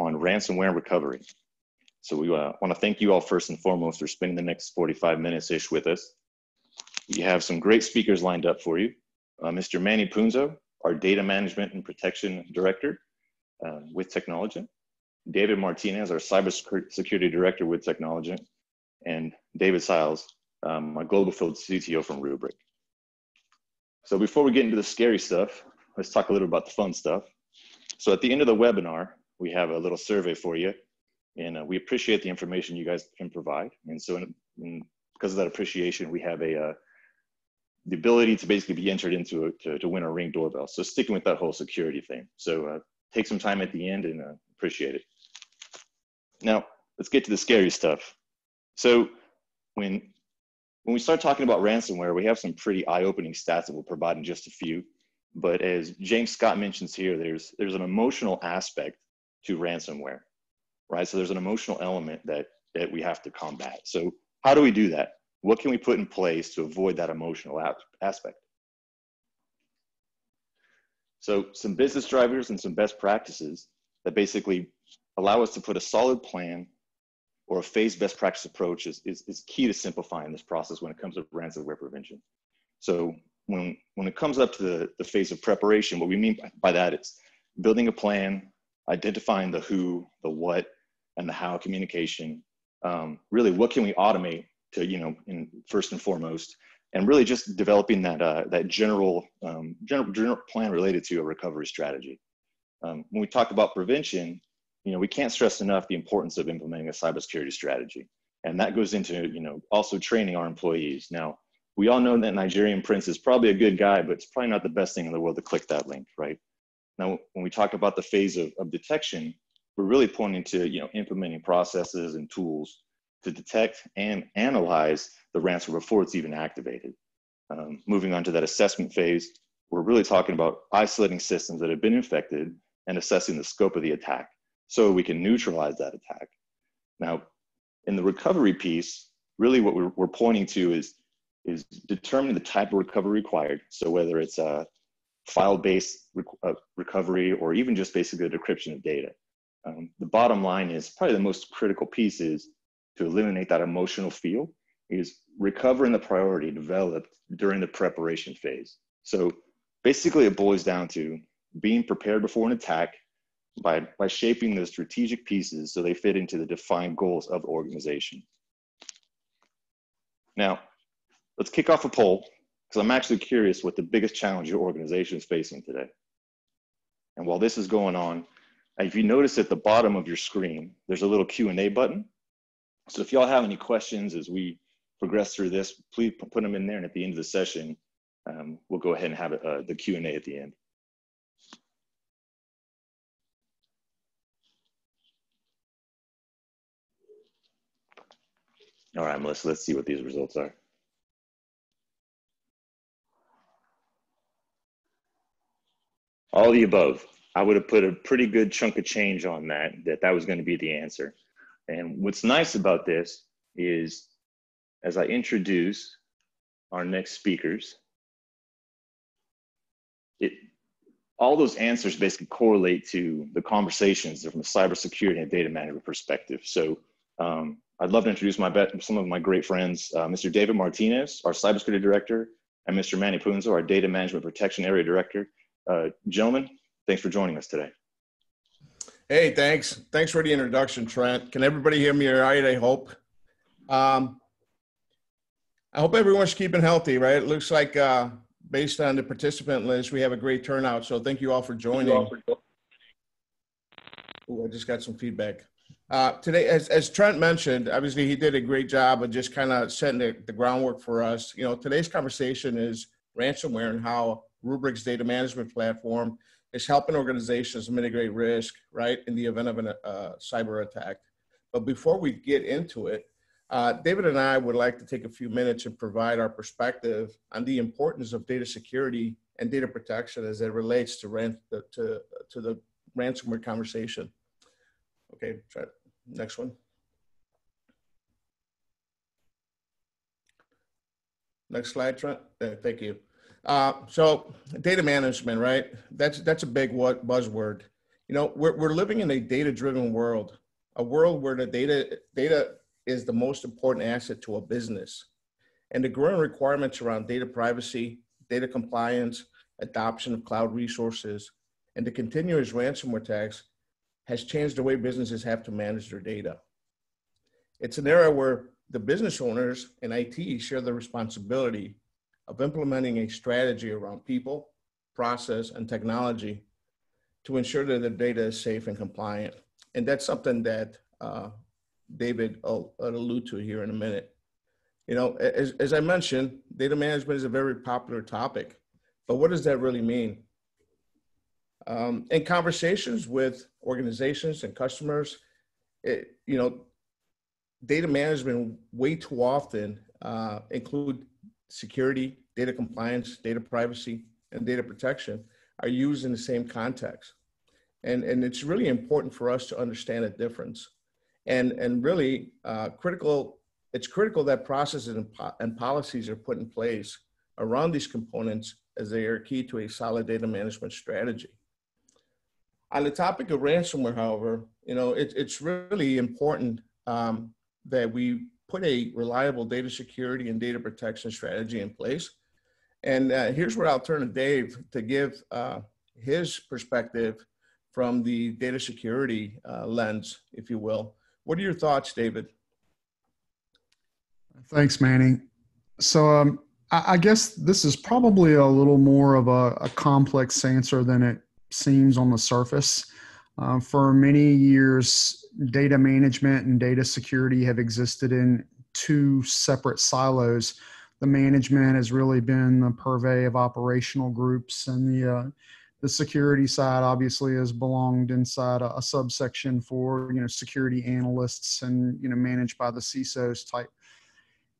on ransomware recovery. So we uh, want to thank you all first and foremost for spending the next 45 minutes ish with us. We have some great speakers lined up for you. Uh, Mr. Manny Punzo, our Data Management and Protection Director uh, with Technologent. David Martinez, our Cybersecurity Director with Technologent. And David Siles, um, my Global Field CTO from Rubrik. So before we get into the scary stuff, let's talk a little about the fun stuff. So at the end of the webinar, we have a little survey for you. And uh, we appreciate the information you guys can provide. And so in, in, because of that appreciation, we have a uh, the ability to basically be entered into a, to, to win a ring doorbell. So sticking with that whole security thing. So uh, take some time at the end and uh, appreciate it. Now, let's get to the scary stuff. So when when we start talking about ransomware, we have some pretty eye-opening stats that we'll provide in just a few. But as James Scott mentions here, there's there's an emotional aspect to ransomware, right? So there's an emotional element that that we have to combat. So how do we do that? What can we put in place to avoid that emotional aspect? So some business drivers and some best practices that basically allow us to put a solid plan or a phased best practice approach is, is, is key to simplifying this process when it comes to ransomware prevention. So when, when it comes up to the, the phase of preparation, what we mean by that is building a plan, identifying the who, the what, and the how communication. Um, really, what can we automate to, you know, in, first and foremost, and really just developing that, uh, that general, um, general, general plan related to a recovery strategy. Um, when we talk about prevention, you know, we can't stress enough the importance of implementing a cybersecurity strategy. And that goes into, you know, also training our employees. Now, we all know that Nigerian Prince is probably a good guy, but it's probably not the best thing in the world to click that link, right? Now, when we talk about the phase of, of detection, we're really pointing to, you know, implementing processes and tools to detect and analyze the ransomware before it's even activated. Um, moving on to that assessment phase, we're really talking about isolating systems that have been infected and assessing the scope of the attack so we can neutralize that attack. Now, in the recovery piece, really what we're, we're pointing to is, is determining the type of recovery required. So whether it's a file-based uh, recovery or even just basically the decryption of data. Um, the bottom line is probably the most critical piece is to eliminate that emotional feel is recovering the priority developed during the preparation phase. So basically it boils down to being prepared before an attack by, by shaping the strategic pieces so they fit into the defined goals of the organization. Now, let's kick off a poll because I'm actually curious what the biggest challenge your organization is facing today. And while this is going on, if you notice at the bottom of your screen, there's a little Q&A button. So if y'all have any questions as we progress through this, please put them in there. And at the end of the session, um, we'll go ahead and have uh, the Q&A at the end. All right, Melissa, let's see what these results are. All the above. I would have put a pretty good chunk of change on that, that that was going to be the answer. And what's nice about this is as I introduce our next speakers, it, all those answers basically correlate to the conversations from a cybersecurity and data management perspective. So um, I'd love to introduce my some of my great friends, uh, Mr. David Martinez, our cybersecurity director, and Mr. Manny Punzo, our data management protection area director. Uh, gentlemen, thanks for joining us today. Hey, thanks. Thanks for the introduction, Trent. Can everybody hear me all right? I hope. Um, I hope everyone's keeping healthy, right? It looks like uh, based on the participant list, we have a great turnout. So thank you all for joining. Ooh, I just got some feedback. Uh, today, as, as Trent mentioned, obviously he did a great job of just kind of setting the, the, groundwork for us. You know, today's conversation is ransomware and how Rubrik's data management platform is helping organizations mitigate risk, right, in the event of a uh, cyber attack. But before we get into it, uh, David and I would like to take a few minutes and provide our perspective on the importance of data security and data protection as it relates to, ran- to, to the ransomware conversation. Okay, try. Next one. Next slide, Trent. Uh, thank you. Uh, so data management, right? That's that's a big what buzzword. You know, we're, we're living in a data driven world, a world where the data, data is the most important asset to a business. And the growing requirements around data privacy, data compliance, adoption of cloud resources, and the continuous ransomware attacks has changed the way businesses have to manage their data. It's an era where the business owners and IT share the responsibility of implementing a strategy around people, process, and technology to ensure that the data is safe and compliant. And that's something that uh, David will, will allude to here in a minute. You know, as, as I mentioned, data management is a very popular topic, but what does that really mean? Um, in conversations with organizations and customers, it, you know, data management way too often uh, include security, data compliance, data privacy, and data protection are used in the same context. And, and it's really important for us to understand the difference. And, and really uh, critical, it's critical that processes and, po- and policies are put in place around these components as they are key to a solid data management strategy. On the topic of ransomware, however, you know, it, it's really important um, that we put a reliable data security and data protection strategy in place. And uh, here's where I'll turn to Dave to give uh, his perspective from the data security uh, lens, if you will. What are your thoughts, David? Thanks, Manny. So um, I, I, guess this is probably a little more of a, a complex answer than it seems on the surface. Uh, for many years, data management and data security have existed in two separate silos. The management has really been the purvey of operational groups, and the uh, the security side obviously has belonged inside a, a, subsection for you know security analysts and you know managed by the CISOs type.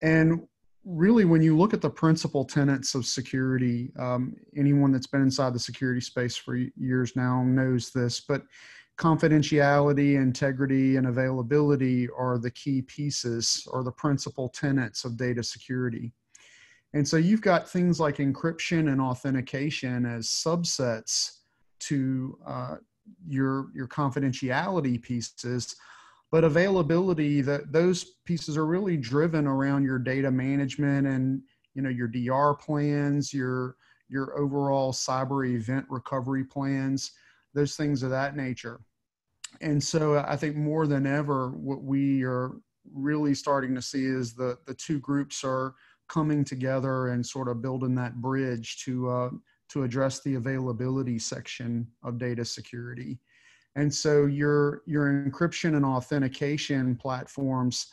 And really, when you look at the principal tenets of security, um, anyone that's been inside the security space for years now knows this, but confidentiality, integrity, and availability are the key pieces or the principal tenets of data security. And so you've got things like encryption and authentication as subsets to uh, your your confidentiality pieces, but availability that those pieces are really driven around your data management and you know your DR plans, your your overall cyber event recovery plans, those things of that nature. And so I think more than ever, what we are really starting to see is the the two groups are coming together and sort of building that bridge to uh, to address the availability section of data security. And so your your encryption and authentication platforms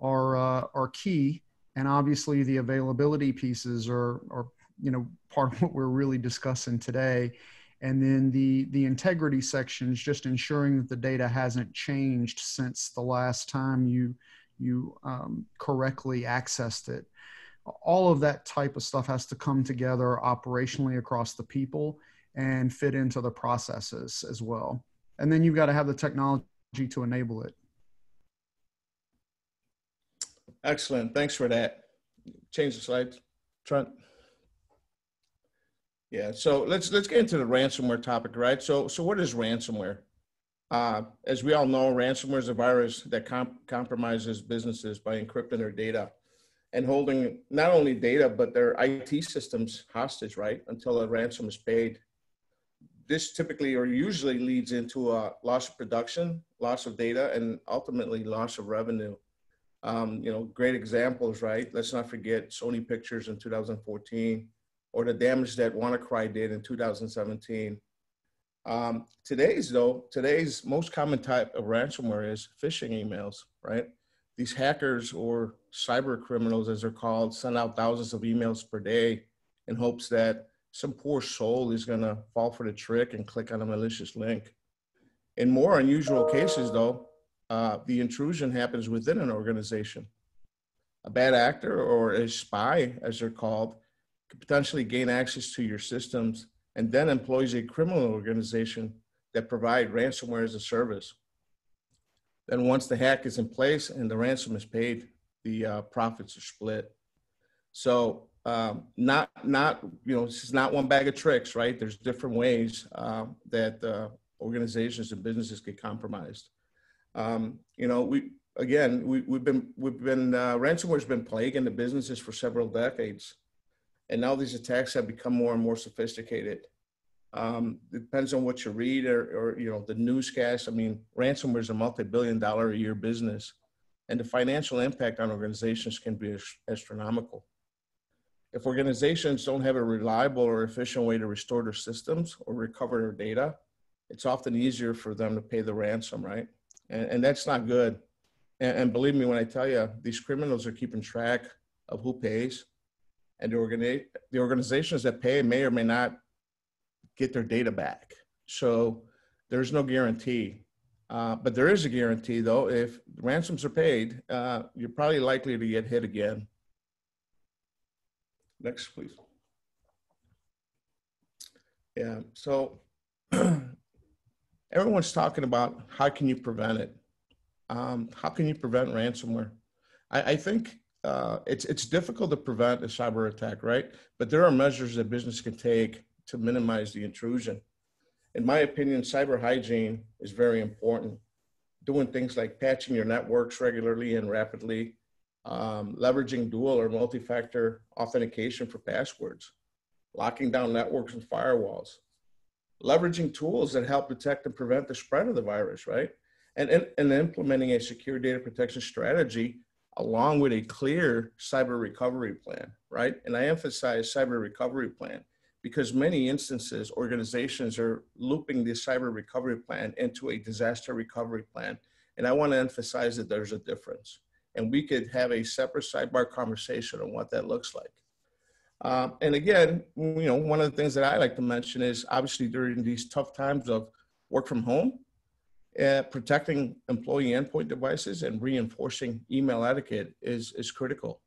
are uh, are key, and obviously the availability pieces are are you know part of what we're really discussing today. And then the the integrity section is just ensuring that the data hasn't changed since the last time you you um, correctly accessed it all of that type of stuff has to come together operationally across the people and fit into the processes as well. And then you've got to have the technology to enable it. Excellent. Thanks for that. Change the slides, Trent. Yeah. So let's let's get into the ransomware topic, right? So so what is ransomware? Uh, as we all know, ransomware is a virus that comp- compromises businesses by encrypting their data and holding not only data but their IT systems hostage, right, until a ransom is paid. This typically or usually leads into a loss of production, loss of data, and ultimately loss of revenue. Um, you know, great examples, right? Let's not forget Sony Pictures in 2014, or the damage that WannaCry did in 2017. Um, today's though, today's most common type of ransomware is phishing emails, right? These hackers or cyber criminals, as they're called, send out thousands of emails per day in hopes that some poor soul is going to fall for the trick and click on a malicious link. In more unusual cases, though, uh, the intrusion happens within an organization. A bad actor or a spy, as they're called, could potentially gain access to your systems and then employs a criminal organization that provide ransomware as a service. Then once the hack is in place and the ransom is paid, the uh, profits are split. So um, not not you know this is not one bag of tricks, right? There's different ways uh, that uh, organizations and businesses get compromised. Um, you know, we again we, we've been we've been uh, ransomware's been plaguing the businesses for several decades, and now these attacks have become more and more sophisticated. Um, depends on what you read or, or you know the newscast. I mean, ransomware is a multi-billion dollar a year business, and the financial impact on organizations can be astronomical. If organizations don't have a reliable or efficient way to restore their systems or recover their data, it's often easier for them to pay the ransom, right? And, and that's not good. And, and, believe me when I tell you, these criminals are keeping track of who pays, and the, organi- the organizations that pay may or may not get their data back. So there's no guarantee. Uh, but there is a guarantee, though. If ransoms are paid, uh, you're probably likely to get hit again. Next, please. Yeah, so everyone's talking about how can you prevent it? Um, how can you prevent ransomware? I, I think uh, it's it's difficult to prevent a cyber attack, right? But there are measures that business can take to minimize the intrusion. In my opinion, cyber hygiene is very important. Doing things like patching your networks regularly and rapidly, um, leveraging dual or multi-factor authentication for passwords, locking down networks and firewalls, leveraging tools that help detect and prevent the spread of the virus, right? And, and, and implementing a secure data protection strategy along with a clear cyber recovery plan, right? And I emphasize cyber recovery plan because many instances organizations are looping the cyber recovery plan into a disaster recovery plan. And I want to emphasize that there's a difference and we could have a separate sidebar conversation on what that looks like. Um, and again, you know, one of the things that I like to mention is obviously during these tough times of work from home, uh, protecting employee endpoint devices and reinforcing email etiquette is, is critical.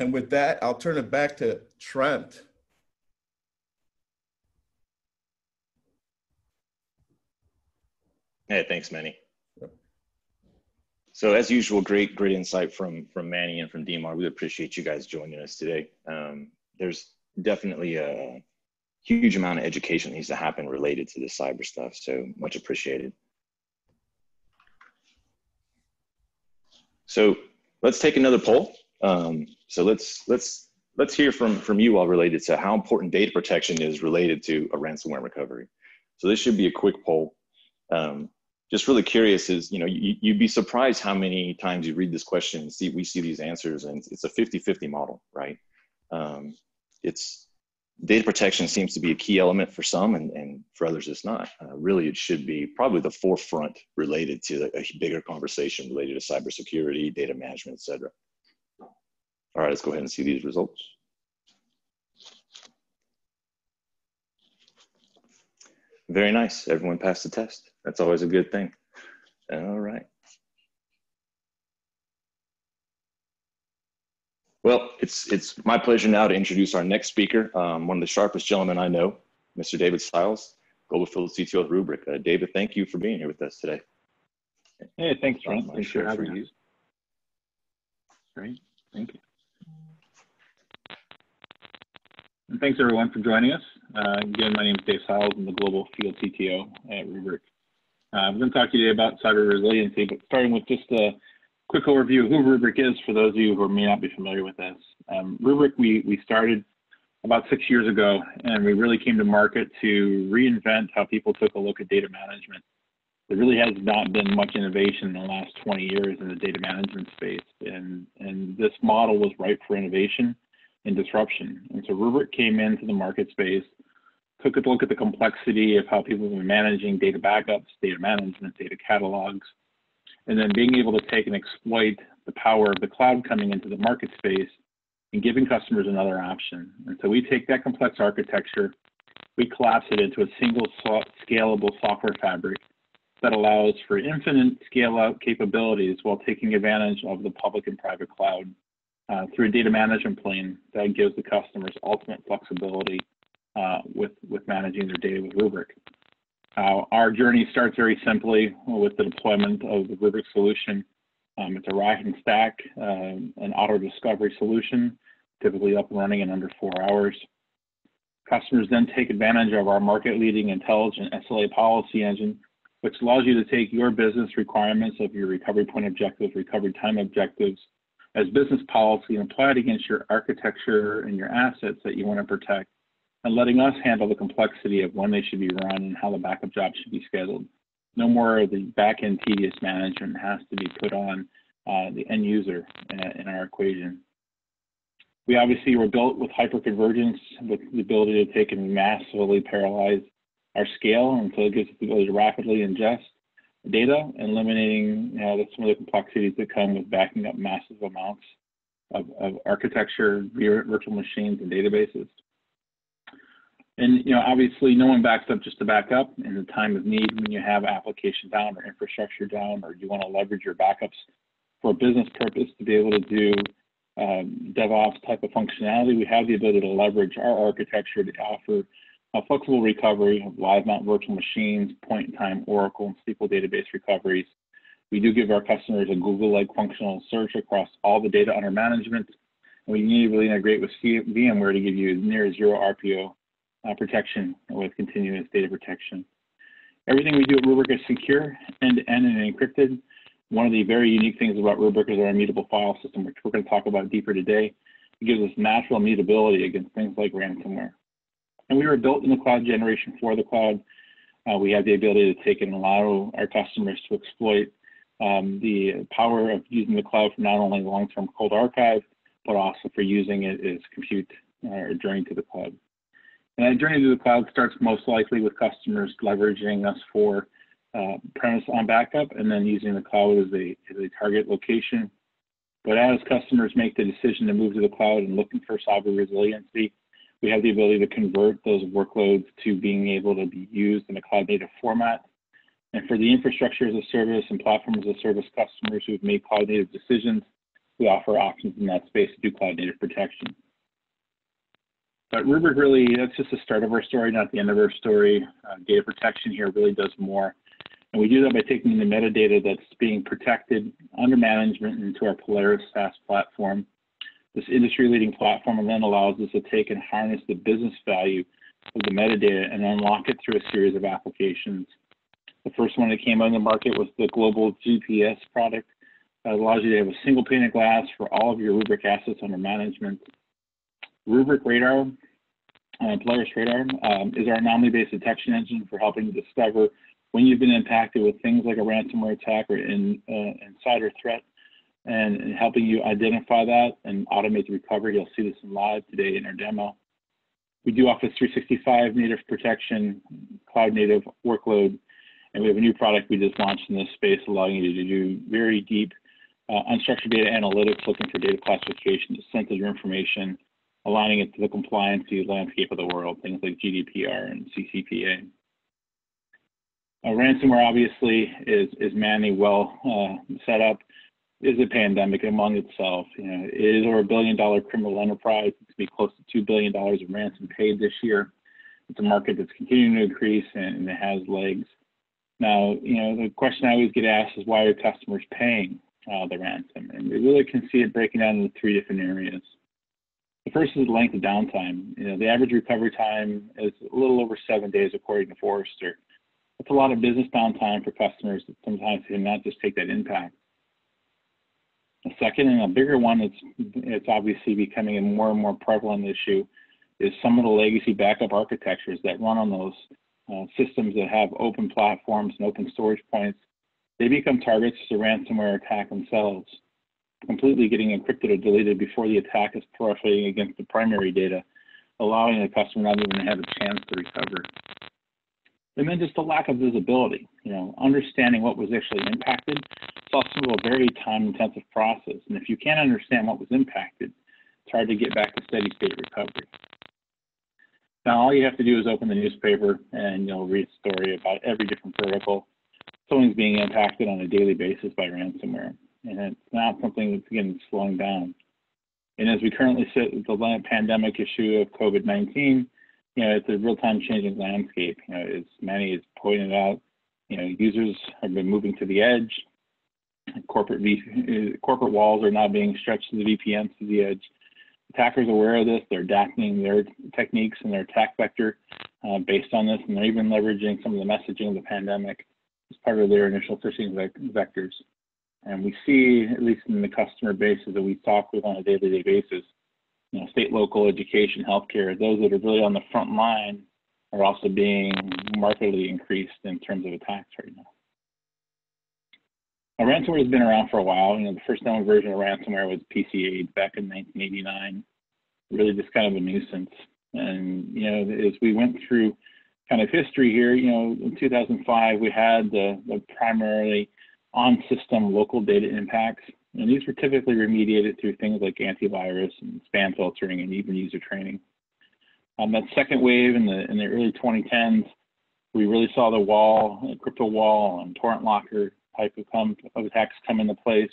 And with that, I'll turn it back to Trent. Hey, thanks, Manny. So as usual, great, great insight from from Manny and from DMAR. We appreciate you guys joining us today. Um, there's definitely a huge amount of education that needs to happen related to the cyber stuff. So much appreciated. So let's take another poll. Um, so let's let's let's hear from from you all related to how important data protection is related to a ransomware recovery. So this should be a quick poll. Um, just really curious is, you know, you, you'd be surprised how many times you read this question and see, we see these answers and it's a 50-50 model, right? Um, it's data protection seems to be a key element for some and, and for others it's not. Uh, really, it should be probably the forefront related to a bigger conversation related to cybersecurity, data management, et cetera. All right, let's go ahead and see these results. Very nice, everyone passed the test. That's always a good thing. All right. Well, it's it's my pleasure now to introduce our next speaker, um, one of the sharpest gentlemen I know, Mr. David Siles, Global Field CTO with Rubrik. Uh, David, thank you for being here with us today. Hey, thanks, Ron. Thanks for having me. Great, thank you. And thanks everyone for joining us. Uh, again, my name is Dave Siles. I'm the Global Field CTO at Rubrik. Uh, I'm going to talk to you today about cyber resiliency, but starting with just a quick overview of who Rubrik is for those of you who may not be familiar with us. Um, Rubrik, we, we started about six years ago, and we really came to market to reinvent how people took a look at data management. There really has not been much innovation in the last 20 years in the data management space, and, and this model was ripe for innovation and disruption. And so Rubrik came into the market space took a look at the complexity of how people were managing data backups, data management, data catalogs, and then being able to take and exploit the power of the cloud coming into the market space and giving customers another option. And so we take that complex architecture, we collapse it into a single scalable software fabric that allows for infinite scale out capabilities while taking advantage of the public and private cloud uh, through a data management plane that gives the customers ultimate flexibility uh, with, with managing their data with Rubrik. Uh, our journey starts very simply with the deployment of the Rubrik solution. Um, it's a rack and stack, uh, an auto discovery solution, typically up and running in under four hours. Customers then take advantage of our market leading intelligent SLA policy engine, which allows you to take your business requirements of your recovery point objectives, recovery time objectives as business policy and apply it against your architecture and your assets that you want to protect and letting us handle the complexity of when they should be run and how the backup job should be scheduled. No more of the back end tedious management has to be put on uh, the end user in, in our equation. We obviously were built with hyperconvergence, with the ability to take and massively parallelize our scale, and so it gives us the ability to rapidly ingest data, eliminating you know, some of the complexities that come with backing up massive amounts of, of architecture, virtual machines, and databases. And you know, obviously, no one backs up just to back up. In the time of need, when you have application down or infrastructure down, or you want to leverage your backups for a business purpose to be able to do um, DevOps type of functionality, we have the ability to leverage our architecture to offer a flexible recovery of live mount virtual machines, point in time Oracle and SQL database recoveries. We do give our customers a Google-like functional search across all the data under management. And we need to really integrate with VMware to give you near zero RPO uh, protection with continuous data protection. Everything we do at Rubrik is secure, end-to-end and encrypted. One of the very unique things about Rubrik is our immutable file system, which we're going to talk about deeper today. It gives us natural immutability against things like ransomware. And we were built in the cloud generation for the cloud. Uh, we have the ability to take and allow our customers to exploit um, the power of using the cloud for not only long-term cold archive, but also for using it as compute uh, or journey to the cloud. And that journey to the cloud starts most likely with customers leveraging us for uh, premise on backup and then using the cloud as a, as a target location. But as customers make the decision to move to the cloud and looking for cyber resiliency, we have the ability to convert those workloads to being able to be used in a cloud native format. And for the infrastructure as a service and platform as a service customers who've made cloud native decisions, we offer options in that space to do cloud native protection. But Rubrik really, that's just the start of our story, not the end of our story. Uh, data protection here really does more. And we do that by taking the metadata that's being protected under management into our Polaris SaaS platform this industry-leading platform then allows us to take and harness the business value of the metadata and unlock it through a series of applications. The first one that came on the market was the global GPS product. That allows you to have a single pane of glass for all of your Rubrik assets under management. Rubrik Radar, uh, Polaris Radar, um, is our anomaly-based detection engine for helping discover when you've been impacted with things like a ransomware attack or uh, insider threat and, helping you identify that and automate the recovery. You'll see this live today in our demo. We do Office 365 native protection, cloud native workload, and we have a new product we just launched in this space allowing you to do very deep uh, unstructured data analytics, looking for data classification, to sensitive information, aligning it to the compliance landscape of the world, things like GDPR and CCPA. Uh, ransomware obviously is, is Manny well uh, set up is a pandemic among itself. You know, it is over a billion dollar criminal enterprise. It's be close to two billion dollars of ransom paid this year. It's a market that's continuing to increase and, it has legs. Now, you know, the question I always get asked is why are customers paying uh, the ransom? And we really can see it breaking down into three different areas. The first is the length of downtime. You know, the average recovery time is a little over seven days, according to Forrester. That's a lot of business downtime for customers that sometimes cannot just take that impact. A second and a bigger one, it's, it's obviously becoming a more and more prevalent issue, is some of the legacy backup architectures that run on those uh, systems that have open platforms and open storage points. They become targets to ransomware attack themselves, completely getting encrypted or deleted before the attack is proliferating against the primary data, allowing the customer not even to have a chance to recover. And then just the lack of visibility, you know, understanding what was actually impacted. It's also a very time intensive process. And if you can't understand what was impacted, it's hard to get back to steady state recovery. Now, all you have to do is open the newspaper and you'll read a story about every different vertical. Someone's being impacted on a daily basis by ransomware. And it's not something that's, again, slowing down. And as we currently sit with the pandemic issue of COVID 19, you know, it's a real-time changing landscape. You know, as Manny has pointed out, you know, users have been moving to the edge. Corporate v, corporate walls are now being stretched to the VPNs to the edge. attackers aware of this. They're adapting their techniques and their attack vector uh, based on this, and they're even leveraging some of the messaging of the pandemic as part of their initial phishing vectors. And we see, at least in the customer bases that we talk with on a day-to-day basis, you know, state, local, education, healthcare, those that are really on the front line are also being markedly increased in terms of attacks right now. Now, ransomware has been around for a while. You know, the first known version of ransomware was PC back in 1989. Really just kind of a nuisance. And, you know, as we went through kind of history here, you know, in 2005, we had the, the primarily on-system local data impacts. And these were typically remediated through things like antivirus and spam filtering and even user training. Um, that second wave in the in the early 2010s, we really saw the wall, the CryptoWall, and TorrentLocker type of, come, of attacks come into place.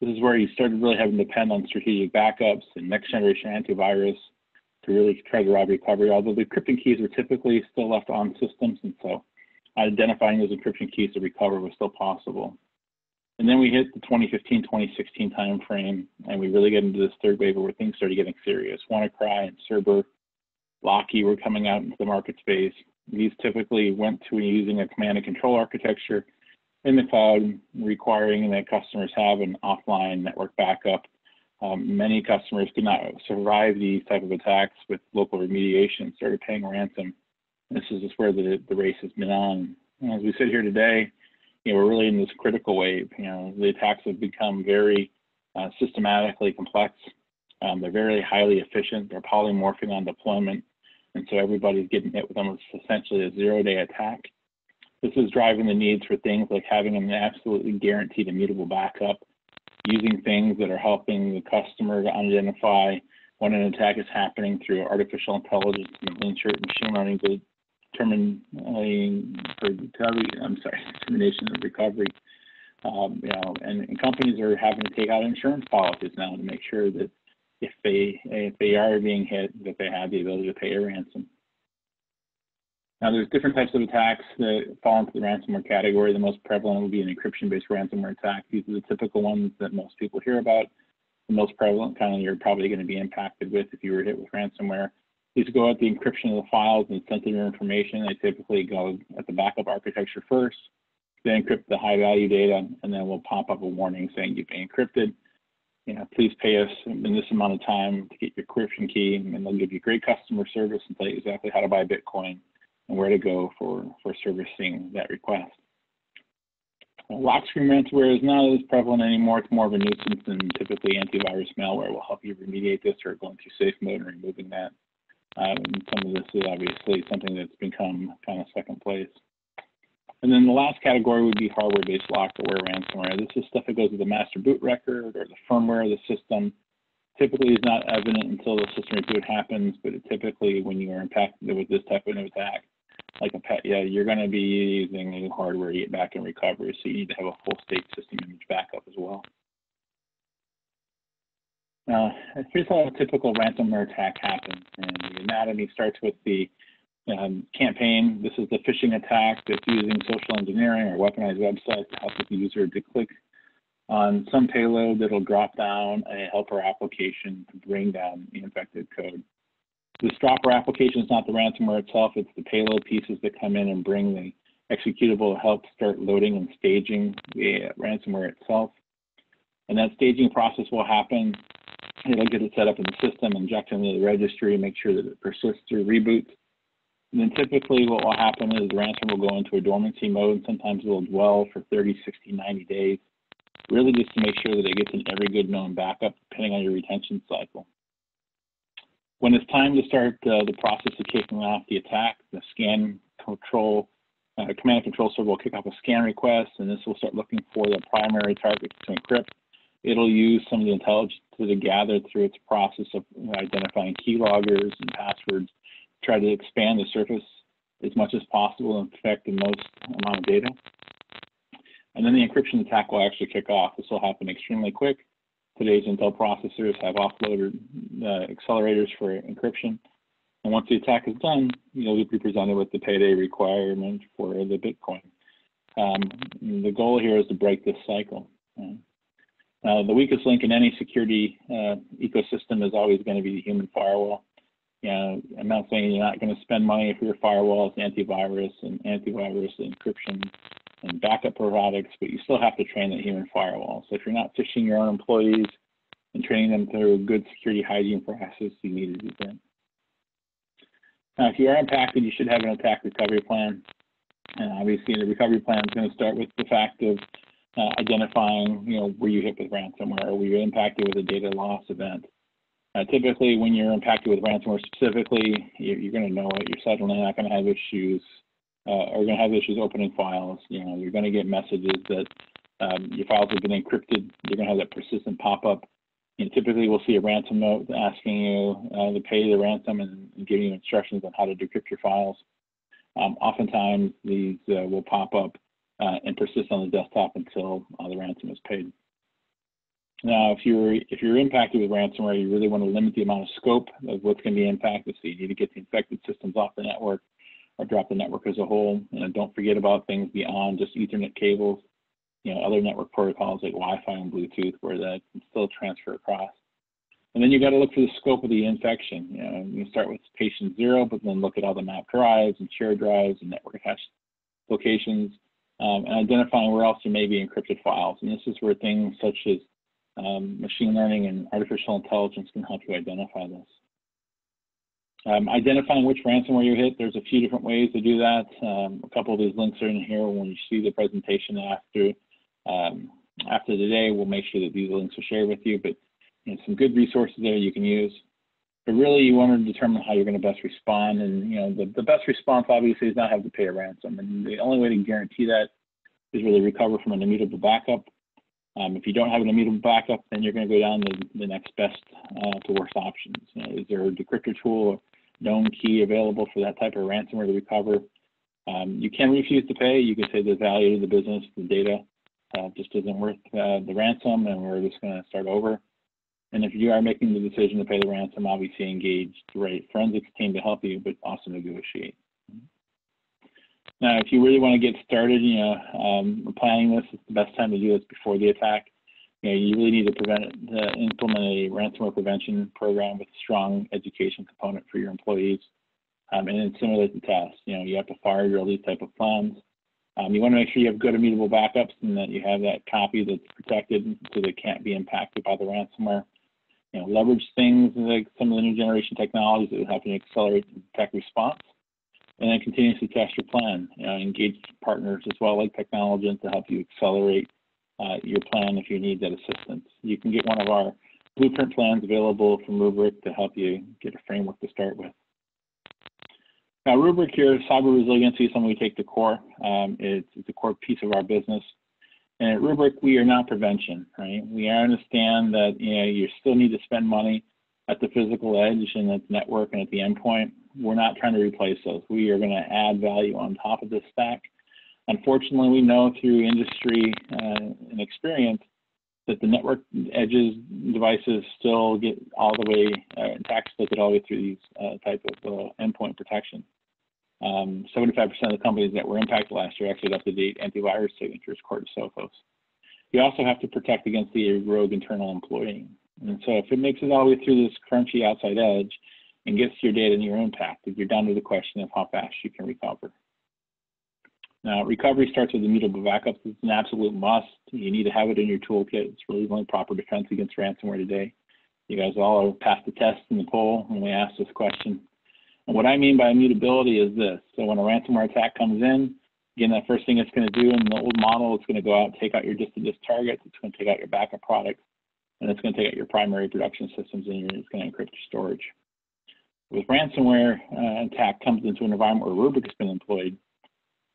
This is where you started really having to depend on strategic backups and next generation antivirus to really try to rob recovery. Although the encryption keys were typically still left on systems, and so identifying those encryption keys to recover was still possible. And then we hit the 2015, 2016 timeframe, and we really get into this third wave where things started getting serious. WannaCry and Cerber, Locky were coming out into the market space. These typically went to using a command and control architecture in the cloud, requiring that customers have an offline network backup. Um, many customers could not survive these type of attacks with local remediation, started paying ransom. This is just where the, the race has been on. As we sit here today, you know, we're really in this critical wave. You know, the attacks have become very uh, systematically complex. Um, they're very highly efficient. They're polymorphing on deployment. And so everybody's getting hit with almost essentially a zero day attack. This is driving the needs for things like having an absolutely guaranteed immutable backup, using things that are helping the customer to identify when an attack is happening through artificial intelligence and machine learning determine for recovery, I'm sorry, determination of recovery. Um, you know, and, and companies are having to take out insurance policies now to make sure that if they if they are being hit, that they have the ability to pay a ransom. Now, there's different types of attacks that fall into the ransomware category. The most prevalent would be an encryption-based ransomware attack. These are the typical ones that most people hear about. The most prevalent kind of you're probably going to be impacted with if you were hit with ransomware. These go at the encryption of the files and sensitive information. They typically go at the backup architecture first, then encrypt the high-value data, and then we'll pop up a warning saying you've been encrypted. You know, please pay us in this amount of time to get your encryption key, and they'll give you great customer service and tell you exactly how to buy Bitcoin and where to go for, for servicing that request. Lock screen ransomware is not as prevalent anymore. It's more of a nuisance, and typically antivirus malware will help you remediate this or going through safe mode and removing that. Um, some of this is obviously something that's become kind of second place. And then the last category would be hardware-based lockerware ransomware. This is stuff that goes with the master boot record or the firmware of the system. Typically is not evident until the system reboot happens, but typically when you are impacted with this type of an attack, like a Petya, you're going to be using new hardware to get back in recovery. So you need to have a full state system image backup as well. Now, here's how a typical ransomware attack happens. And the anatomy starts with the um, campaign. This is the phishing attack that's using social engineering or weaponized websites to help the user to click on some payload that'll drop down a helper application to bring down the infected code. This dropper application is not the ransomware itself, it's the payload pieces that come in and bring the executable to help start loading and staging the ransomware itself. And that staging process will happen. It'll get it set up in the system, inject into the registry, make sure that it persists through reboots. And then typically what will happen is the ransom will go into a dormancy mode. and Sometimes it will dwell for 30, 60, 90 days, really just to make sure that it gets in every good known backup, depending on your retention cycle. When it's time to start uh, the process of kicking off the attack, the scan control, uh, command control server will kick off a scan request, and this will start looking for the primary target to encrypt. It'll use some of the intelligence it gathered through its process of identifying keyloggers and passwords, try to expand the surface as much as possible and protect the most amount of data. And then the encryption attack will actually kick off. This will happen extremely quick today's Intel processors have offloaded uh, accelerators for encryption. And once the attack is done, you'll be presented with the payday requirement for the Bitcoin. Um, the goal here is to break this cycle. Uh, Uh, the weakest link in any security uh, ecosystem is always going to be the human firewall. You know, I'm not saying you're not going to spend money for your firewalls, antivirus, and antivirus encryption and backup products, but you still have to train the human firewall. So if you're not phishing your own employees and training them through good security hygiene processes, you need to do that. Now, if you are impacted, you should have an attack recovery plan. And obviously, the recovery plan is going to start with the fact of uh, identifying, you know, were you hit with ransomware were you impacted with a data loss event? Uh, typically, when you're impacted with ransomware specifically, you're, you're going to know it. You're suddenly not going to have issues, uh, or going to have issues opening files. You know, you're going to get messages that um, your files have been encrypted. You're going to have that persistent pop-up. Typically, we'll see a ransom note asking you uh, to pay the ransom and, and, giving you instructions on how to decrypt your files. Um, oftentimes, these uh, will pop up uh, and persist on the desktop until uh, the ransom is paid. Now, if you're if you're impacted with ransomware, you really want to limit the amount of scope of what's going to be impacted. So you need to get the infected systems off the network, or drop the network as a whole. And don't forget about things beyond just Ethernet cables. You know, other network protocols like Wi-Fi and Bluetooth, where that can still transfer across. And then you got to look for the scope of the infection. You know, you start with patient zero, but then look at all the map drives and shared drives and network attached locations um, and identifying where else there may be encrypted files. And this is where things such as um, machine learning and artificial intelligence can help you identify this. Um, identifying which ransomware you hit, there's a few different ways to do that. Um, a couple of these links are in here. When you see the presentation after um, after today, we'll make sure that these links are shared with you. But you know, some good resources there you can use. But really, you want to determine how you're going to best respond. And you know, the, the best response obviously is not have to pay a ransom. And the only way to guarantee that is really recover from an immutable backup. Um, if you don't have an immutable backup, then you're going to go down the, the next best uh, to worst options. You know, is there a decryptor tool or known key available for that type of ransomware to recover? Um, you can refuse to pay. You can say the value of the business, the data, uh, just isn't worth uh, the ransom, and we're just going to start over. And if you are making the decision to pay the ransom, obviously engage the right forensics team to help you, but also negotiate. Now, if you really want to get started, you know, um, planning this is the best time to do this before the attack. You know, you really need to prevent, uh, implement a ransomware prevention program with a strong education component for your employees. Um, and then simulate the test. You know, you have to fire drill these type of plans. Um, you want to make sure you have good immutable backups and that you have that copy that's protected so that it can't be impacted by the ransomware you know, leverage things like some of the new generation technologies that will help you accelerate tech response, and then continuously test your plan. You know, engage partners as well, like Technologent, to help you accelerate uh, your plan if you need that assistance. You can get one of our blueprint plans available from Rubrik to help you get a framework to start with. Now, Rubrik here, cyber resiliency is something we take to core. Um, it's, it's a core piece of our business. And at Rubrik, we are not prevention, right? We understand that you know you still need to spend money at the physical edge and at the network and at the endpoint. We're not trying to replace those. We are going to add value on top of this stack. Unfortunately, we know through industry uh, and experience that the network edges devices still get all the way uh, attacks still get all the way through these uh, type of uh, endpoint protection. Um, 75% of the companies that were impacted last year actually up-to-date antivirus signatures, according to Sophos. You also have to protect against the rogue internal employee. And so if it makes it all the way through this crunchy outside edge and gets your data and you're impacted, you're down to the question of how fast you can recover. Now, recovery starts with immutable backups. It's an absolute must. You need to have it in your toolkit. It's really the only proper defense against ransomware today. You guys all passed the test in the poll when we asked this question. And what I mean by immutability is this. So when a ransomware attack comes in, again, that first thing it's going to do in the old model, it's going to go out, and take out your disk-to-disk targets, it's going to take out your backup products, and it's going to take out your primary production systems, and it's going to encrypt your storage. With ransomware uh, attack comes into an environment where Rubrik has been employed,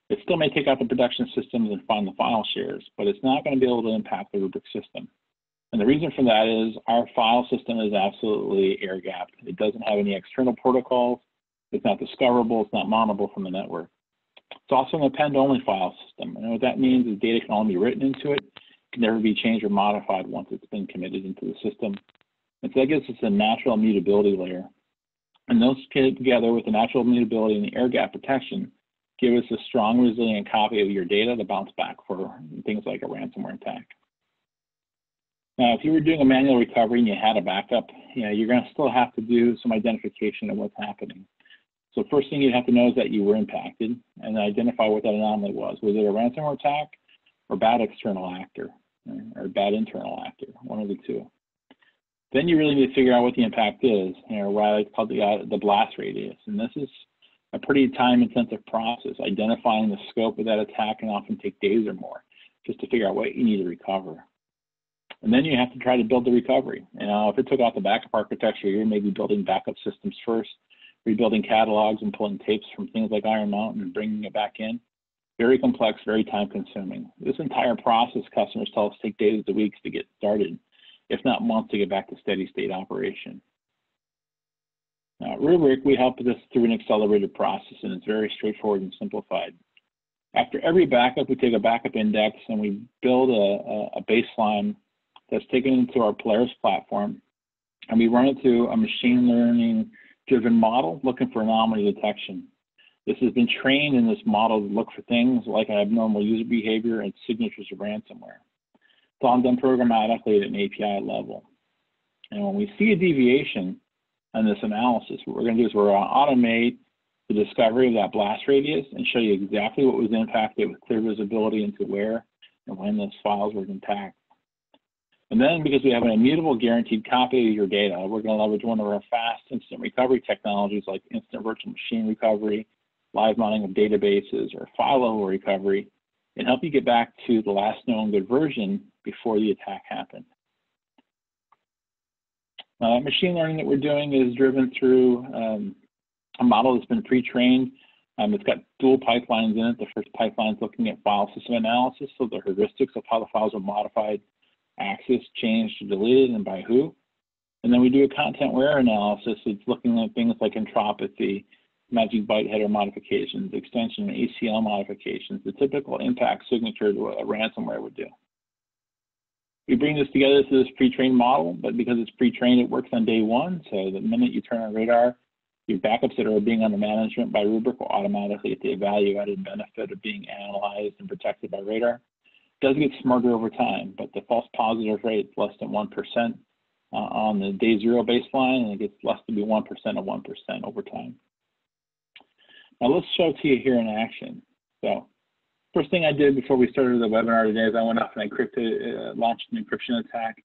it still may take out the production systems and find the file shares, but it's not going to be able to impact the Rubrik system. And the reason for that is our file system is absolutely air gapped. It doesn't have any external protocols. It's not discoverable, it's not mountable from the network. It's also an append-only file system. And what that means is data can only be written into it, can never be changed or modified once it's been committed into the system. And so that gives us a natural immutability layer. And those together with the natural immutability and the air gap protection give us a strong, resilient copy of your data to bounce back for things like a ransomware attack. Now, if you were doing a manual recovery and you had a backup, you know, you're going to still have to do some identification of what's happening. So first thing you have to know is that you were impacted and identify what that anomaly was. Was it a ransomware attack or bad external actor or bad internal actor, one of the two. Then you really need to figure out what the impact is, you know, what I like to call the, uh, the blast radius. And this is a pretty time intensive process. Identifying the scope of that attack can often take days or more just to figure out what you need to recover. And then you have to try to build the recovery. You know, if it took out the backup architecture, you're maybe building backup systems first, rebuilding catalogs and pulling tapes from things like Iron Mountain and bringing it back in. Very complex, very time consuming. This entire process, customers tell us, take days to weeks to get started, if not months to get back to steady state operation. Now, at Rubrik, we help this through an accelerated process, and it's very straightforward and simplified. After every backup, we take a backup index and we build a, a baseline that's taken into our Polaris platform, and we run it through a machine learning driven model looking for anomaly detection. This has been trained in this model to look for things like abnormal user behavior and signatures of ransomware. It's all done programmatically at an API level. And when we see a deviation in this analysis, what we're going to do is we're going to automate the discovery of that blast radius and show you exactly what was impacted with clear visibility into where and when those files were intact. And then because we have an immutable guaranteed copy of your data, we're going to leverage one of our fast instant recovery technologies like instant virtual machine recovery, Live Mount of databases, or file level recovery, and help you get back to the last known good version before the attack happened. Uh, machine learning that we're doing is driven through um, a model that's been pre-trained. Um, it's got dual pipelines in it. The first pipeline is looking at file system analysis, so the heuristics of how the files are modified access changed or deleted and by who. And then we do a content aware analysis. It's looking at things like entropy, magic byte header modifications, extension ACL modifications, the typical impact signature to what a ransomware would do. We bring this together to this pre-trained model, but because it's pre-trained, it works on day one. So the minute you turn on radar, your backups that are being under management by Rubrik will automatically get the value added benefit of being analyzed and protected by radar does get smarter over time, but the false positive rate is less than 1% uh, on the day zero baseline, and it gets less to be 1% of 1% over time. Now let's show to you here in action. So first thing I did before we started the webinar today is I went off and I encrypted, uh, launched an encryption attack.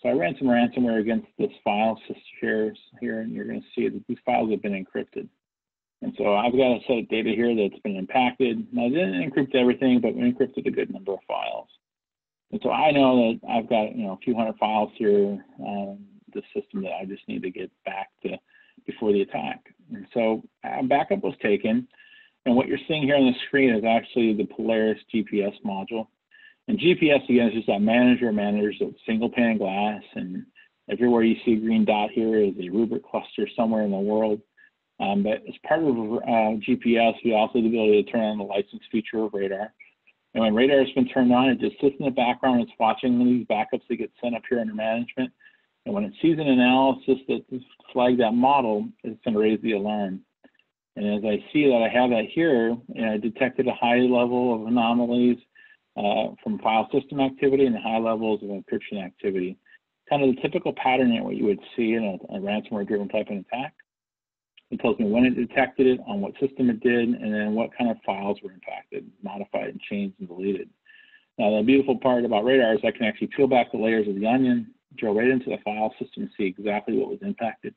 So I ran some ransomware against this file here, here, and you're going to see that these files have been encrypted. And so I've got a set of data here that's been impacted. I didn't encrypt everything, but we encrypted a good number of files. And so I know that I've got, you know, a few hundred files here, um, the system that I just need to get back to before the attack. And so a backup was taken. And what you're seeing here on the screen is actually the Polaris GPS module. And GPS, again, is just that manager managers of single pane of glass. And everywhere you see a green dot here is a Rubrik cluster somewhere in the world. Um, but as part of uh, GPS, we also have the ability to turn on the license feature of radar. And when radar has been turned on, it just sits in the background. and It's watching these backups that get sent up here under management. And when it sees an analysis that flags that model, it's going to raise the alarm. And as I see that I have that here, and I detected a high level of anomalies uh, from file system activity and high levels of encryption activity. Kind of the typical pattern that what you would see in a, a ransomware driven type of attack. It tells me when it detected it, on what system it did, and then what kind of files were impacted, modified, and changed and deleted. Now, the beautiful part about Radar is I can actually peel back the layers of the onion, drill right into the file system see exactly what was impacted.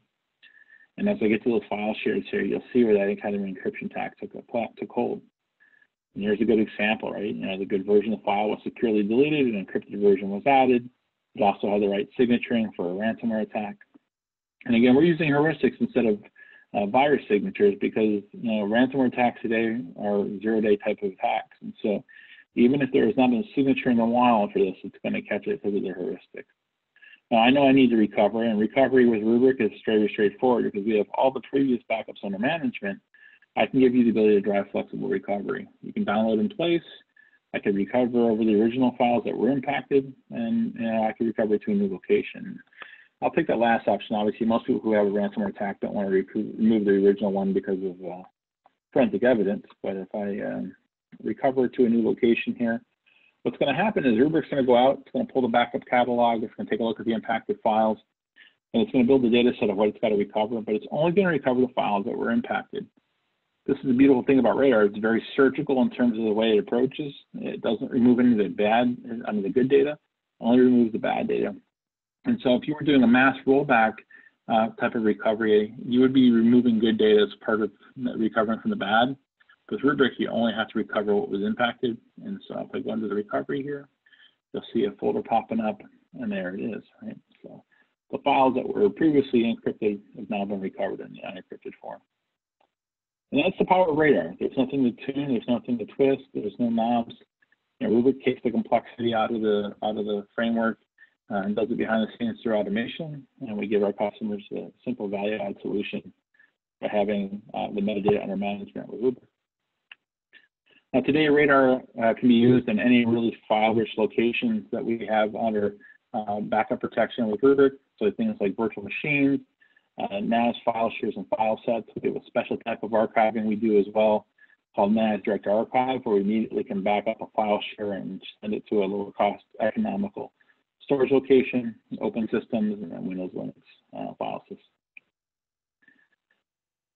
And as I get to those file shares here, you'll see where that kind of encryption attack took, took hold. And here's a good example, right? You know, the good version of the file was securely deleted, an encrypted version was added. It also had the right signaturing for a ransomware attack. And again, we're using heuristics instead of uh, virus signatures because you know ransomware attacks today are zero day type of attacks, and so even if there is not a signature in the wild for this, it's going to catch it because of the heuristics. Now I know I need to recover, and recovery with Rubrik is very straightforward because we have all the previous backups under management. I can give you the ability to drive flexible recovery. You can download in place. I can recover over the original files that were impacted, and you know, I can recover to a new location. I'll take that last option. Obviously, most people who have a ransomware attack don't want to remove the original one because of uh, forensic evidence. But if I um, recover to a new location here, What's going to happen is Rubrik's going to go out, it's going to pull the backup catalog, it's going to take a look at the impacted files, and it's going to build a data set of what it's got to recover, but it's only going to recover the files that were impacted. This is the beautiful thing about radar. It's very surgical in terms of the way it approaches. It doesn't remove any of the bad, I mean the good data, only removes the bad data. And so if you were doing a mass rollback uh, type of recovery, you would be removing good data as part of recovering from the bad. With Rubrik, you only have to recover what was impacted. And so if I go into the recovery here, you'll see a folder popping up, and there it is, right? So the files that were previously encrypted have now been recovered in the unencrypted form. And that's the power of radar. There's nothing to tune, there's nothing to twist, there's no knobs. You know, Rubrik takes the complexity out of the out of the framework and does it behind the scenes through automation. And we give our customers a simple value add solution by having uh, the metadata under management with Rubrik. Now today, Radar uh, can be used in any really file-rich locations that we have under uh, backup protection with Rubrik. So things like virtual machines, uh, NAS file shares and file sets. We have a special type of archiving we do as well called NAS Direct Archive, where we immediately can back up a file share and send it to a lower cost economical storage location, open systems, and then Windows Linux uh, file systems.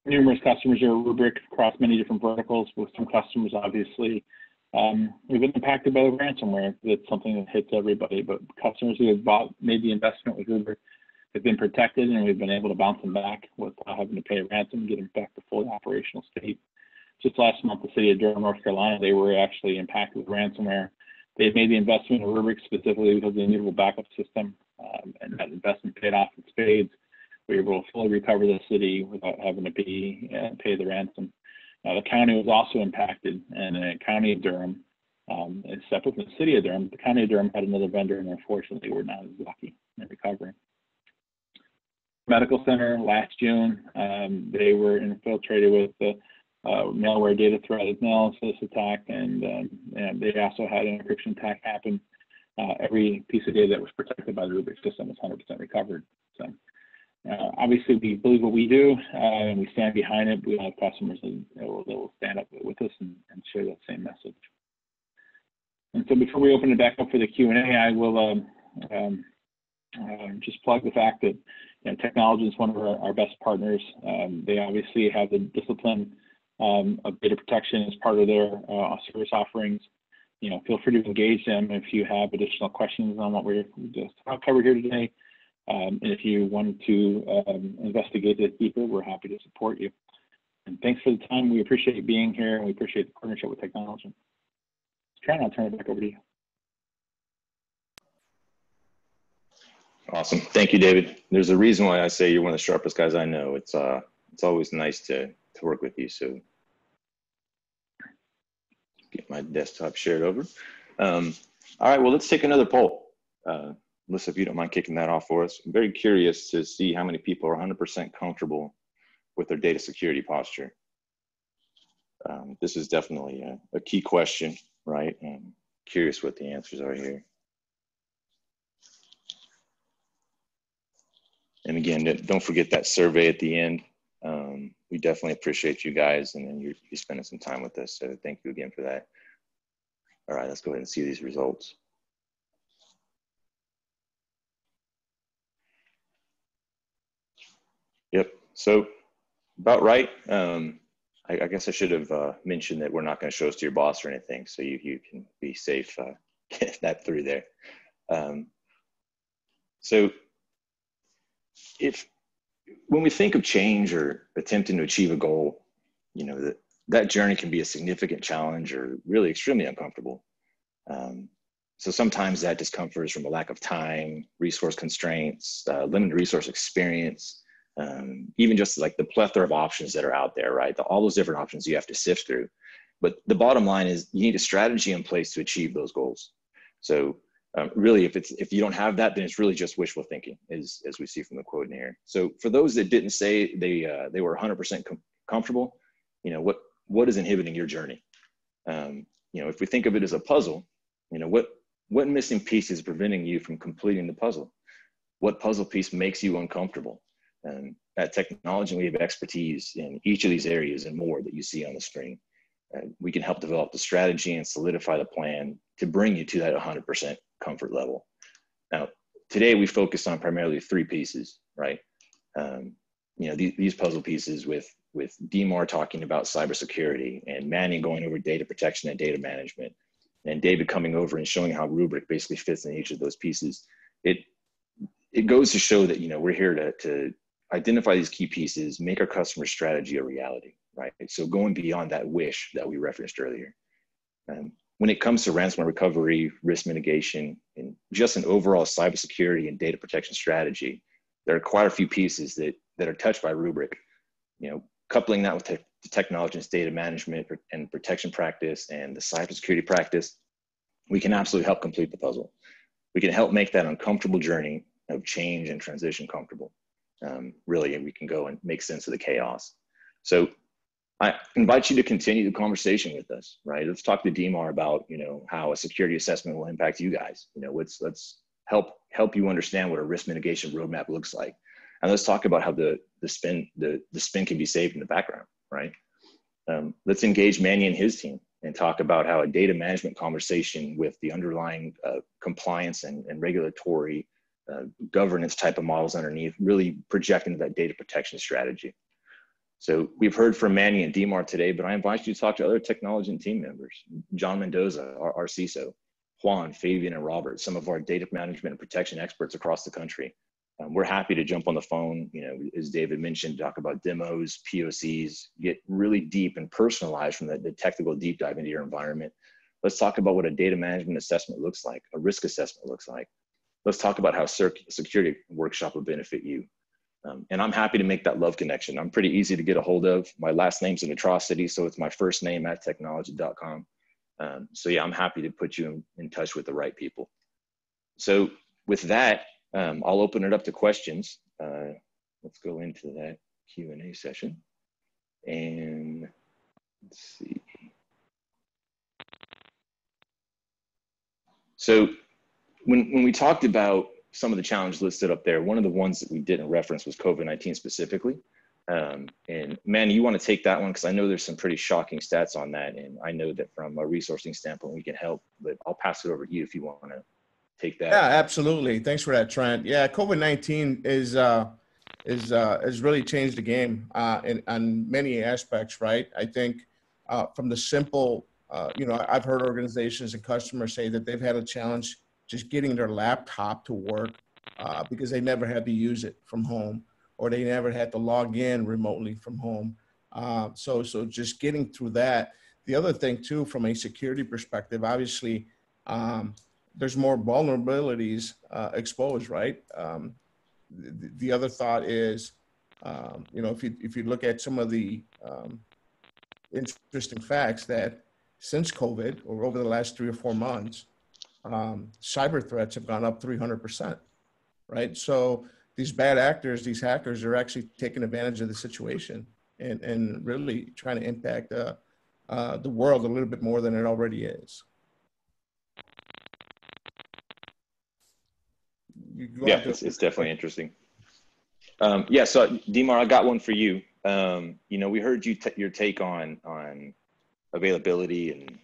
Numerous customers are Rubrik across many different verticals. With some customers, obviously, um, we've been impacted by the ransomware. It's something that hits everybody. But customers who have bought, made the investment with Rubrik have been protected, and we've been able to bounce them back without having to pay a ransom and get them back to fully operational state. Just last month, the city of Durham, North Carolina, they were actually impacted with ransomware. They made the investment in Rubrik specifically because of the immutable backup system, um, and that investment paid off in spades. We were able to fully recover the city without having to pay, uh, pay the ransom. Uh, the county was also impacted, and the county of Durham, um, is separate from the city of Durham. The county of Durham had another vendor, and unfortunately, we're not as lucky in recovering. Medical Center last June, um, they were infiltrated with the uh, malware data threat analysis attack, and, um, and they also had an encryption attack happen. Uh, every piece of data that was protected by the Rubrik system was 100% recovered. So uh, obviously, we believe what we do, uh, and we stand behind it. We have customers that, will, that will, stand up with us and, and, share that same message. And so before we open it back up for the Q&A, I will um, um, uh, just plug the fact that you know, Technologent is one of our, our best partners. Um, they obviously have the discipline um, a bit of data protection as part of their uh, service offerings. You know, feel free to engage them if you have additional questions on what we're just covered here today. Um, and if you want to um, investigate it deeper, we're happy to support you. And thanks for the time. We appreciate being here and we appreciate the partnership with Technologent. Try I'll turn it back over to you. Awesome. Thank you, David. There's a reason why I say you're one of the sharpest guys I know. It's uh it's always nice to to work with you. So get my desktop shared over. Um, all right, well, let's take another poll. Uh, Melissa, if you don't mind kicking that off for us. I'm very curious to see how many people are 100% comfortable with their data security posture. Um, this is definitely a, a, key question, right? I'm curious what the answers are here. And again, don't forget that survey at the end. Um, we definitely appreciate you guys and then you, you spending some time with us. So thank you again for that. All right, let's go ahead and see these results. Yep. So about right. Um, I, I, guess I should have uh, mentioned that we're not going to show us to your boss or anything, so you you can be safe. Uh, get that through there. Um, so if when we think of change or attempting to achieve a goal, you know that that journey can be a significant challenge or really extremely uncomfortable. Um, so sometimes that discomfort is from a lack of time, resource constraints, uh, limited resource experience, um, even just like the plethora of options that are out there, right? The, all those different options you have to sift through. But the bottom line is you need a strategy in place to achieve those goals. So um, really, if it's if you don't have that, then it's really just wishful thinking, as as we see from the quote in here. So for those that didn't say they uh, they were 100% com- comfortable, you know what what is inhibiting your journey? Um, you know, if we think of it as a puzzle, you know what what missing piece is preventing you from completing the puzzle? What puzzle piece makes you uncomfortable? And at Technologent, we have expertise in each of these areas and more that you see on the screen. We can help develop the strategy and solidify the plan to bring you to that 100% comfort level. Now, today we focus on primarily three pieces, right? Um, you know, these, these puzzle pieces with with Dimar talking about cybersecurity and Manny going over data protection and data management, and David coming over and showing how Rubrik basically fits in each of those pieces. It it goes to show that you know we're here to to identify these key pieces, make our customer strategy a reality, right? So going beyond that wish that we referenced earlier. Um, when it comes to ransomware recovery, risk mitigation, and just an overall cybersecurity and data protection strategy, there are quite a few pieces that that are touched by Rubrik. You know, coupling that with te- the Technologent and data management and protection practice and the cybersecurity practice, we can absolutely help complete the puzzle. We can help make that uncomfortable journey of change and transition comfortable. Um, really, and we can go and make sense of the chaos. So I invite you to continue the conversation with us, right? Let's talk to Dimar about, you know, how a security assessment will impact you guys. You know, let's let's help help you understand what a risk mitigation roadmap looks like and let's talk about how the the spin the the spin can be saved in the background right um, let's engage manny and his team and talk about how a data management conversation with the underlying uh, compliance and, and regulatory uh, governance type of models underneath really project into that data protection strategy so we've heard from manny and Dimar today but i invite you to talk to other Technologent and team members john mendoza our, our ciso juan fabian and robert some of our data management and protection experts across the country um, we're happy to jump on the phone, you know, as David mentioned, talk about demos, POCs, get really deep and personalized from the, the technical deep dive into your environment. Let's talk about what a data management assessment looks like, a risk assessment looks like. Let's talk about how security workshop will benefit you. Um, and I'm happy to make that love connection. I'm pretty easy to get a hold of. My last name's an atrocity, so it's my first name at technologent.com. Um, so yeah, I'm happy to put you in, in touch with the right people. So with that, um, I'll open it up to questions. Uh, let's go into that Q&A session. And let's see. So when, when we talked about some of the challenges listed up there, one of the ones that we didn't reference was COVID-19 specifically. Um, and man, you want to take that one because I know there's some pretty shocking stats on that, and I know that from a resourcing standpoint we can help. But I'll pass it over to you if you want to take that. Yeah, absolutely. Thanks for that, Trent. Yeah, COVID nineteen is uh, is uh, has really changed the game uh, in on many aspects. Right. I think uh, from the simple, uh, you know, I've heard organizations and customers say that they've had a challenge just getting their laptop to work uh, because they never had to use it from home or they never had to log in remotely from home. Uh, so, so just getting through that. The other thing too, from a security perspective, obviously, um, there's more vulnerabilities uh, exposed, right? Um, the, the, other thought is, um, you know, if you if you look at some of the um, interesting facts that since COVID or over the last three or four months, um, cyber threats have gone up 300 percent, right? So these bad actors, these hackers, are actually taking advantage of the situation and and really trying to impact uh, uh, the world a little bit more than it already is. yeah, it's, it's definitely interesting. Um, yeah, so Dimar, I got one for you. Um, you know, we heard you your take on on availability and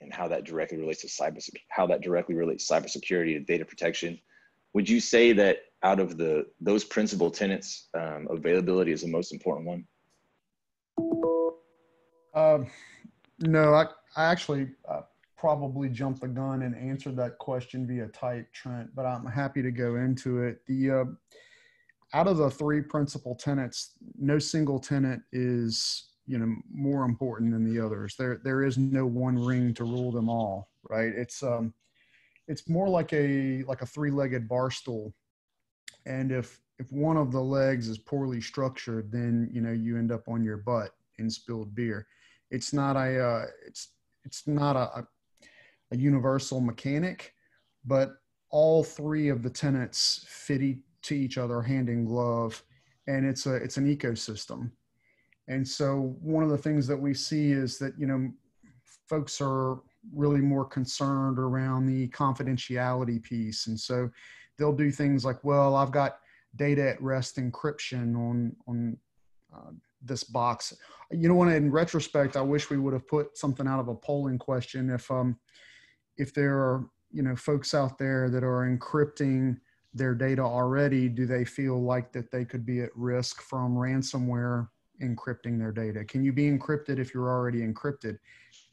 and how that directly relates to cyber how that directly relates cybersecurity and data protection. Would you say that out of the those principal tenants, um, availability is the most important one? Um, no, I I actually uh, probably jumped the gun and answered that question via type, Trent, but I'm happy to go into it. The uh, out of the three principal tenants, no single tenant is you know more important than the others. There there is no one ring to rule them all, right? It's um it's more like a like a three-legged bar stool, and if if one of the legs is poorly structured, then you know you end up on your butt in spilled beer. It's not a uh, it's it's not a, a universal mechanic, but all three of the tenants fit to each other hand in glove, and it's a it's an ecosystem. And so one of the things that we see is that you know folks are really more concerned around the confidentiality piece, and so they'll do things like, well, I've got data at rest encryption on on uh, this box. You know what? In retrospect, I wish we would have put something out of a polling question. If um, if there are you know folks out there that are encrypting their data already, do they feel like that they could be at risk from ransomware encrypting their data? Can you be encrypted if you're already encrypted?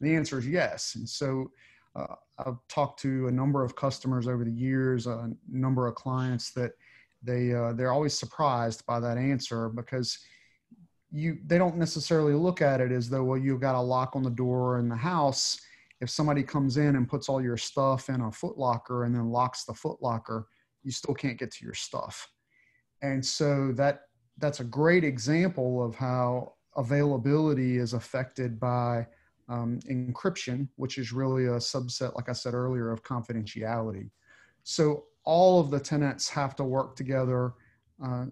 And the answer is yes. And so uh, I've talked to a number of customers over the years, a number of clients that they uh, they're always surprised by that answer because you they don't necessarily look at it as though well you've got a lock on the door in the house. If somebody comes in and puts all your stuff in a footlocker and then locks the footlocker, you still can't get to your stuff. And so that that's a great example of how availability is affected by um, encryption, which is really a subset, like I said earlier, of confidentiality. So all of the tenants have to work together uh,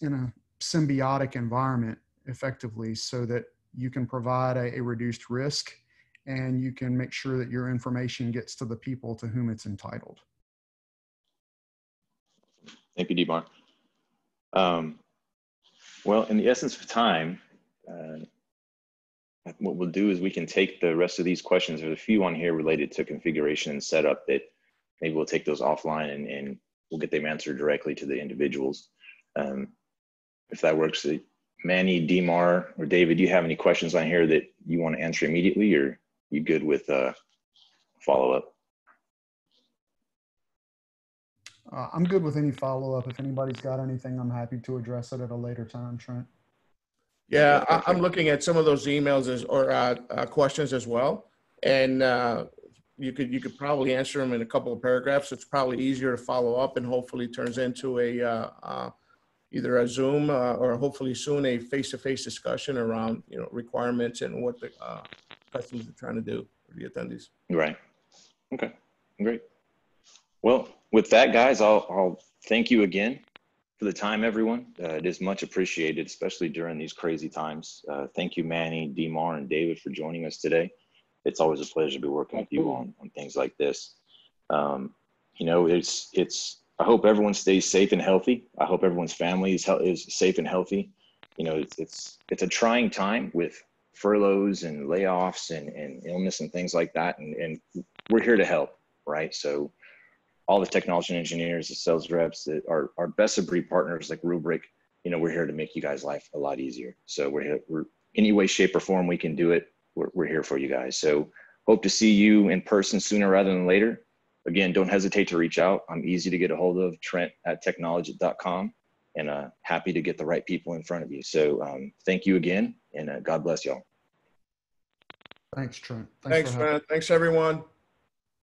in a symbiotic environment effectively so that you can provide a, a, reduced risk and you can make sure that your information gets to the people to whom it's entitled. Thank you, Dimar. Um, well, in the essence of time, uh, what we'll do is we can take the rest of these questions. There's a few on here related to configuration and setup that maybe we'll take those offline and, and we'll get them answered directly to the individuals. Um, if that works, uh, Manny, Dimar, or David, do you have any questions on here that you want to answer immediately or you good with uh, follow up? Uh, I'm good with any follow up. If anybody's got anything, I'm happy to address it at a later time, Trent. Yeah, I, am looking at some of those emails as, or uh, uh, questions as well, and uh, you could you could probably answer them in a couple of paragraphs. It's probably easier to follow up, and hopefully turns into a uh, uh, either a Zoom uh, or hopefully soon a face-to-face discussion around you know requirements and what the customers are trying to do for the attendees. Right. Okay. Great. Well, with that, guys, I'll I'll thank you again for the time, everyone. Uh, it is much appreciated, especially during these crazy times. Uh, thank you, Manny, Dimar, and David for joining us today. It's always a pleasure to be working with you on, on things like this. Um, you know, it's it's. I hope everyone stays safe and healthy. I hope everyone's family is is safe and healthy. You know, it's it's it's a trying time with furloughs and layoffs and, and illness and things like that, and, and we're here to help, right? So all the Technologent engineers, the sales reps, that are our best of breed partners like Rubrik. You know, we're here to make you guys' life a lot easier. So we're here, we're any way, shape, or form we can do it. We're, we're here for you guys. So hope to see you in person sooner rather than later. Again, don't hesitate to reach out. I'm easy to get a hold of, Trent at technologent.com, and uh, happy to get the right people in front of you. So um, thank you again, and uh, God bless y'all. Thanks, Trent. Thanks, Thanks man. Thanks, everyone.